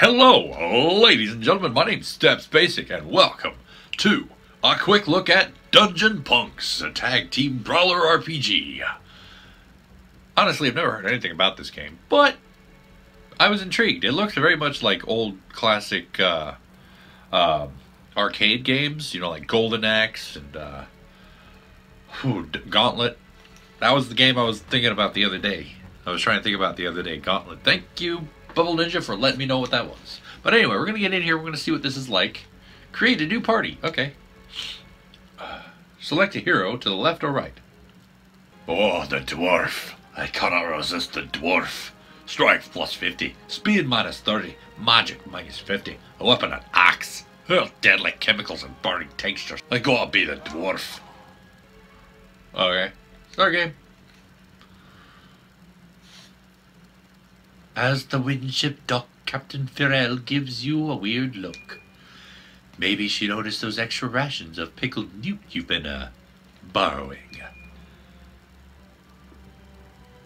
Hello, ladies and gentlemen. My name's Steps Basic, and welcome to a quick look at Dungeon Punks, a tag team brawler RPG. Honestly, I've never heard anything about this game, but I was intrigued. It looks very much like old classic uh, uh, arcade games, you know, like Golden Axe and uh, whew, Gauntlet. That was the game I was thinking about the other day. I was trying to think about the other day. Gauntlet. Thank you, Bubble Ninja, for letting me know what that was. But anyway, we're going to get in here. We're going to see what this is like. Create a new party. Okay. Uh, select a hero to the left or right. Oh, the dwarf. I cannot resist the dwarf. Strength plus 50. Speed minus 30. Magic minus 50. A weapon an axe. Oh, deadly chemicals and burning textures. I gotta be the dwarf. Okay. Start game. As the windship dock, Captain Firel gives you a weird look. Maybe she noticed those extra rations of pickled newt you've been, uh, borrowing.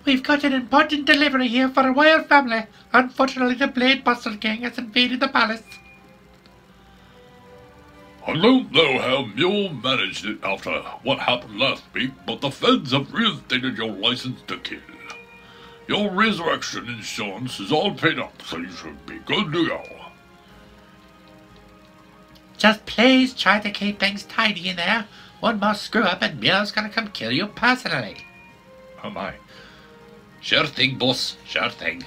We've got an important delivery here for a royal family. Unfortunately, the Blade Buster gang has invaded the palace. I don't know how Mule managed it after what happened last week, but the feds have reinstated your license to kill. Your resurrection insurance is all paid up, so you should be good to go. Just please try to keep things tidy in there. One more screw up and Mule's gonna come kill you personally. Oh my. Sure thing, boss. Sure thing.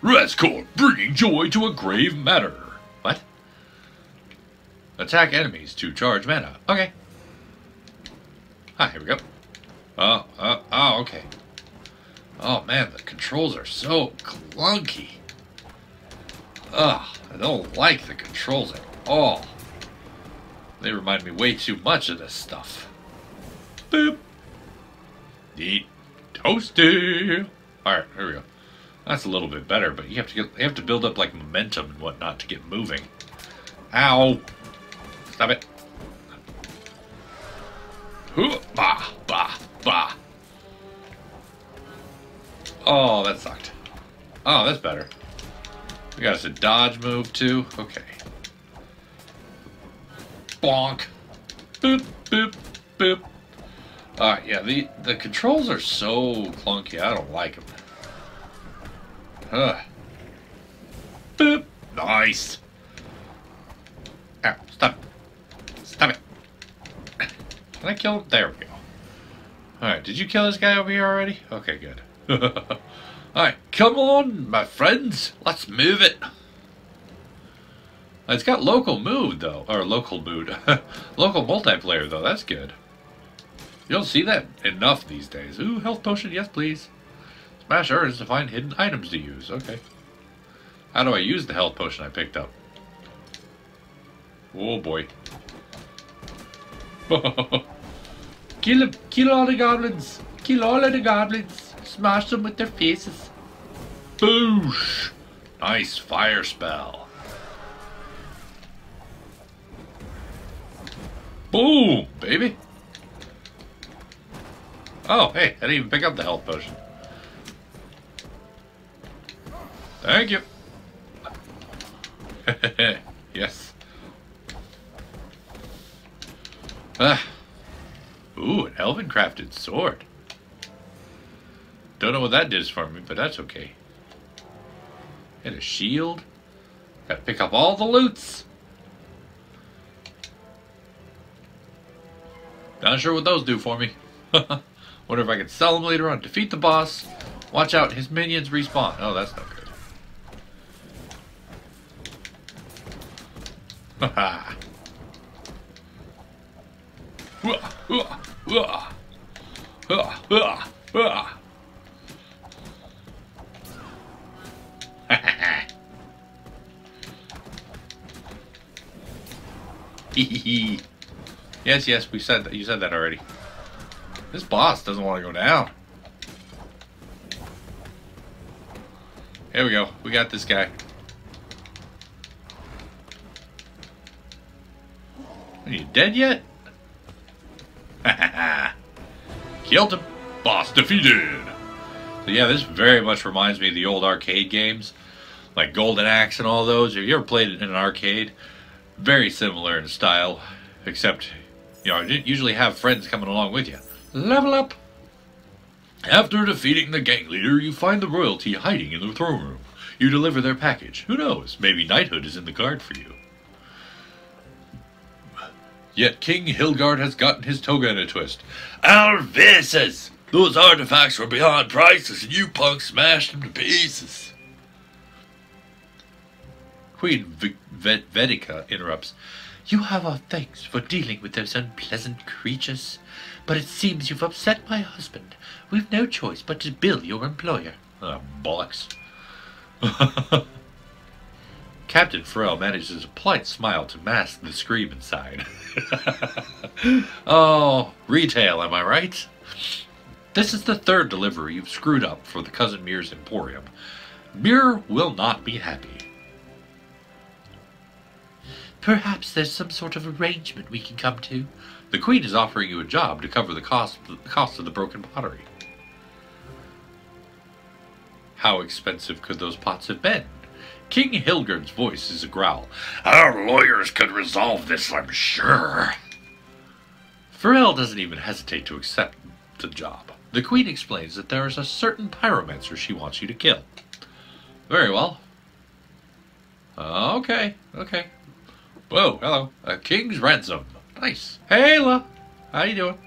Rascal, bringing joy to a grave matter. What? Attack enemies to charge mana. Okay. Ah, here we go. Oh, oh, oh, okay. Oh man, the controls are so clunky. Ugh, I don't like the controls at all. They remind me way too much of this stuff. Boop. Eat toasty. Alright, here we go. That's a little bit better, but you have to get you have to build up like momentum and whatnot to get moving. Ow! Stop it. Bah, bah, bah. Oh, that sucked. Oh, that's better. We got us a dodge move too. Okay. Bonk. Boop, boop, boop. Alright, yeah, the, the controls are so clunky. I don't like them. Huh. Boop. Nice. Ow, stop. Stop it. Can I kill him? There we go. Alright, did you kill this guy over here already? Okay, good. Alright, come on, my friends. Let's move it. It's got local mood, though. Or local mood. local multiplayer, though. That's good. You don't see that enough these days. Ooh, health potion. Yes, please. Smash urns to find hidden items to use. Okay. How do I use the health potion I picked up? Oh, boy. kill. Kill all the goblins. Kill all of the goblins. Smash them with their faces. Boosh! Nice fire spell. Boom, baby. Oh, hey, I didn't even pick up the health potion. Thank you. yes. Ah. Ooh, an elven crafted sword. Don't know what that does for me, but that's okay. And a shield. Gotta pick up all the loots. Not sure what those do for me. Wonder if I can sell them later on. Defeat the boss. Watch out, his minions respawn. Oh, that's not good. Haha. yes, yes, we said that. You said that already. This boss doesn't want to go down. Here we go. We got this guy. Are you dead yet? Killed him. Boss defeated. So yeah, this very much reminds me of the old arcade games. like Golden Axe and all those. Have you ever played it in an arcade? Very similar in style, except you know, you didn't usually have friends coming along with you. Level up. After defeating the gang leader, you find the royalty hiding in the throne room. You deliver their package. Who knows? Maybe knighthood is in the card for you. Yet King Hilgard has gotten his toga in a twist. Our visas! Those artifacts were beyond prices, and you punks smashed them to pieces. Queen v- v- Vedica interrupts. You have our thanks for dealing with those unpleasant creatures, but it seems you've upset my husband. We've no choice but to bill your employer. Oh, bollocks. Captain Farrell manages a polite smile to mask the scream inside. oh, retail, am I right? This is the third delivery you've screwed up for the Cousin Mir's Emporium. Mir will not be happy. Perhaps there's some sort of arrangement we can come to. The Queen is offering you a job to cover the cost, the cost of the broken pottery. How expensive could those pots have been? King Hilgard's voice is a growl. Our lawyers could resolve this, I'm sure. Farrell doesn't even hesitate to accept the job. The Queen explains that there is a certain pyromancer she wants you to kill. Very well. Okay, okay. Whoa, hello. A king's ransom. Nice. Hey, La. How you doing?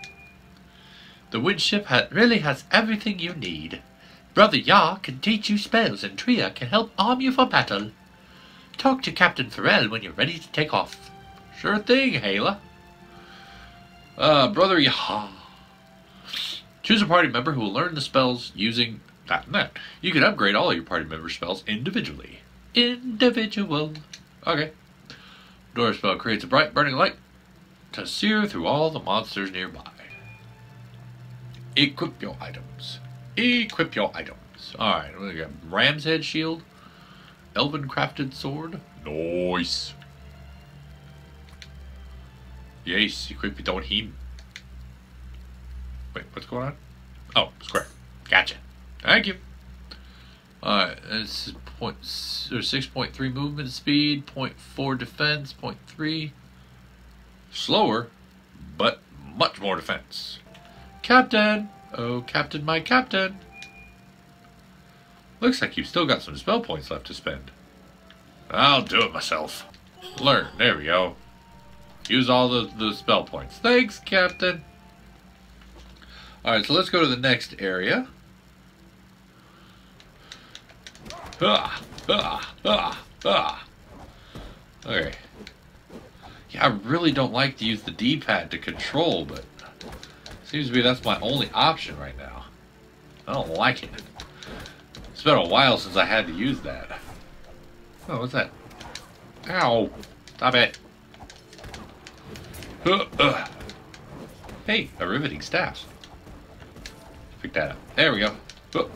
The woodship ha- really has everything you need. Brother Yar can teach you spells, and Tria can help arm you for battle. Talk to Captain Farrell when you're ready to take off. Sure thing, Hayla. Uh, Brother Yaha. Choose a party member who will learn the spells using that and that. You can upgrade all your party member spells individually. Individual. Okay. Door spell creates a bright burning light to sear through all the monsters nearby. Equip your items. Equip your items. Alright, we got Ram's Head Shield, Elven Crafted Sword. Nice. Yes, equip your don't him. Wait, what's going on? Oh, square. Gotcha. Thank you. Alright, this is point or six point three movement speed, point four defense, point three slower, but much more defense. Captain! Oh, Captain, my Captain! Looks like you've still got some spell points left to spend. I'll do it myself. Learn. There we go. Use all the, the spell points. Thanks, Captain. Alright, so let's go to the next area. Ah, ah, ah, ah. Okay. Yeah, I really don't like to use the D-pad to control, but seems to be that's my only option right now. I don't like it. It's been a while since I had to use that. Oh, what's that? Ow! Stop it! Uh, uh. Hey, a riveting staff. Pick that up. There we go. Oh.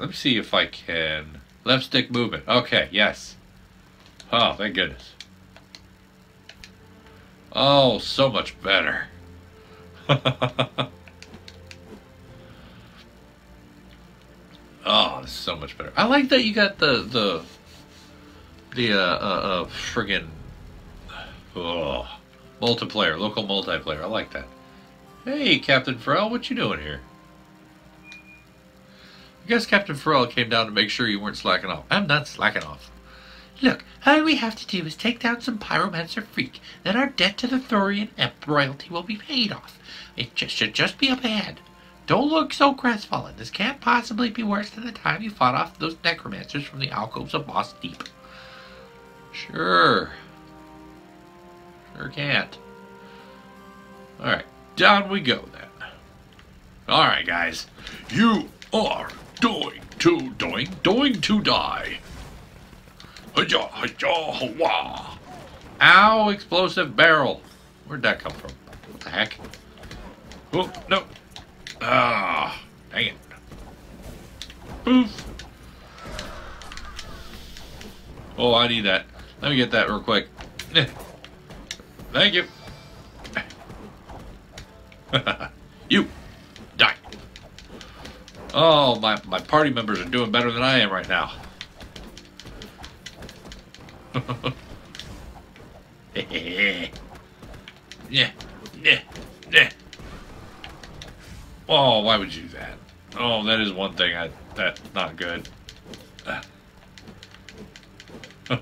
Let me see if I can. Left stick movement. Okay, yes. Oh, thank goodness. Oh, so much better. oh, so much better. I like that you got the the the uh uh, uh friggin' oh, multiplayer, local multiplayer. I like that. Hey, Captain Farrell, what you doing here? Guess Captain Farrell came down to make sure you weren't slacking off. I'm not slacking off. Look, all we have to do is take down some pyromancer freak, then our debt to the Thorian Emp royalty will be paid off. It just, should just be a ahead. Don't look so crestfallen. This can't possibly be worse than the time you fought off those necromancers from the alcoves of Moss Deep. Sure. Sure can't. Alright, down we go then. Alright, guys. You are going to, doing, doing to die. Hiya, hiya, hawa. Ow, explosive barrel. Where'd that come from? What the heck? Oh, no. Ah, dang it. Poof. Oh, I need that. Let me get that real quick. Eh. Thank you. you. Oh, my, my party members are doing better than I am right now. yeah, yeah, yeah. Oh, why would you do that? Oh, that is one thing I that's not good.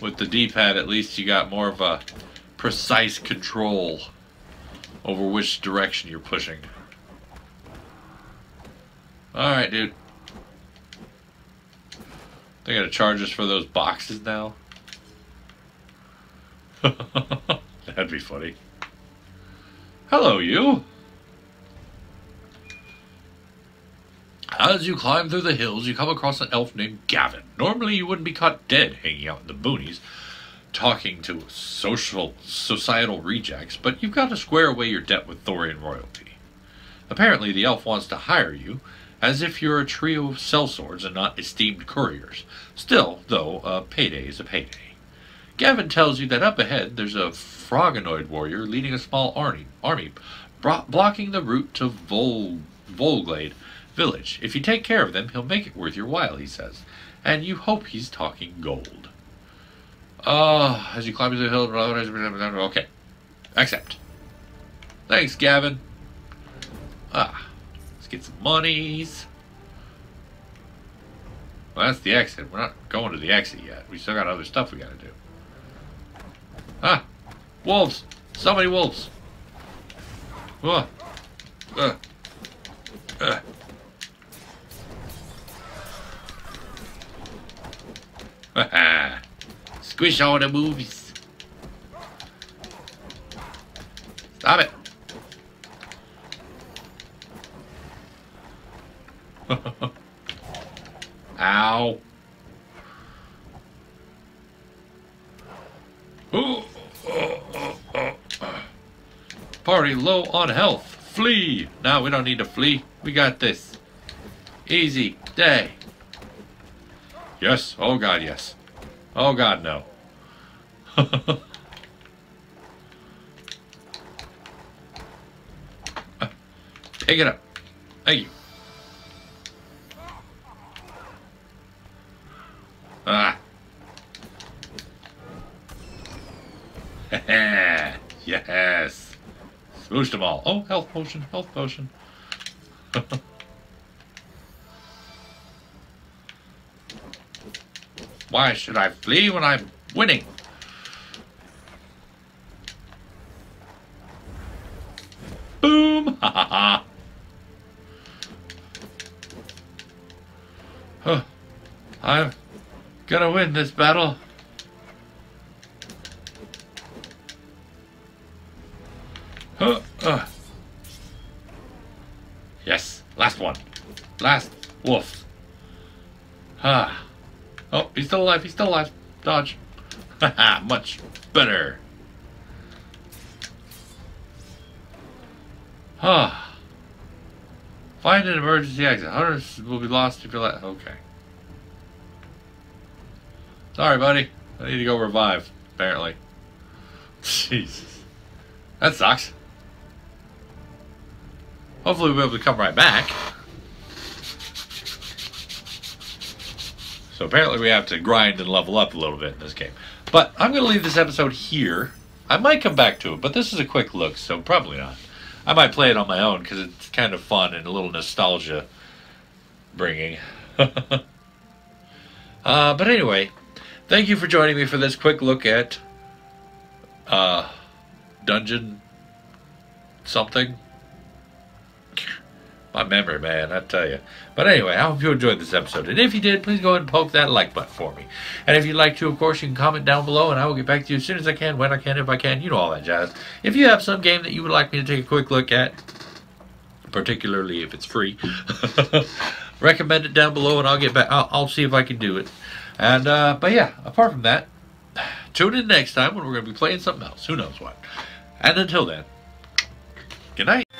With the D-pad, at least you got more of a precise control over which direction you're pushing. Alright, dude. They gotta charge us for those boxes now? That'd be funny. Hello, you! As you climb through the hills, you come across an elf named Gavin. Normally, you wouldn't be caught dead hanging out in the boonies, talking to social, societal rejects, but you've got to square away your debt with Thorian royalty. Apparently, the elf wants to hire you, as if you're a trio of sellswords and not esteemed couriers. Still, though, a payday is a payday. Gavin tells you that up ahead there's a Frogonoid warrior leading a small army, army blocking the route to Vol, Volglade village. If you take care of them, he'll make it worth your while, he says. And you hope he's talking gold. Uh, as you climb the hill, okay. Accept. Thanks, Gavin. Ah, get some monies. Well, that's the exit. We're not going to the exit yet. We still got other stuff we gotta do. Ah, wolves. So many wolves. Uh, uh, uh. Squish all the movies. Party low on health. Flee. No, we don't need to flee. We got this. Easy day. Yes. Oh, God, yes. Oh, God, no. Pick it up. Thank you. Ah. yes. Swooshed them all. Oh, health potion, health potion. Why should I flee when I'm winning? Boom! Ha ha ha! Huh. I'm gonna win this battle. Huh. Uh. Yes, last one. Last wolf. Ah. Oh, he's still alive. He's still alive. Dodge. Haha, much better. Ah. Find an emergency exit. Hunters will be lost if you're let. Okay. Sorry, buddy. I need to go revive, apparently. Jesus. That sucks. Hopefully we'll be able to come right back. So apparently we have to grind and level up a little bit in this game. But I'm going to leave this episode here. I might come back to it, but this is a quick look, so probably not. I might play it on my own because it's kind of fun and a little nostalgia bringing. uh, but anyway, thank you for joining me for this quick look at uh, Dungeon something my memory, man, I tell you. But anyway, I hope you enjoyed this episode. And if you did, please go ahead and poke that like button for me. And if you'd like to, of course, you can comment down below and I will get back to you as soon as I can, when I can, if I can. You know all that jazz. If you have some game that you would like me to take a quick look at, particularly if it's free, recommend it down below and I'll get back. I'll, I'll see if I can do it. And, uh, but yeah, apart from that, tune in next time when we're going to be playing something else. Who knows what. And until then, good night.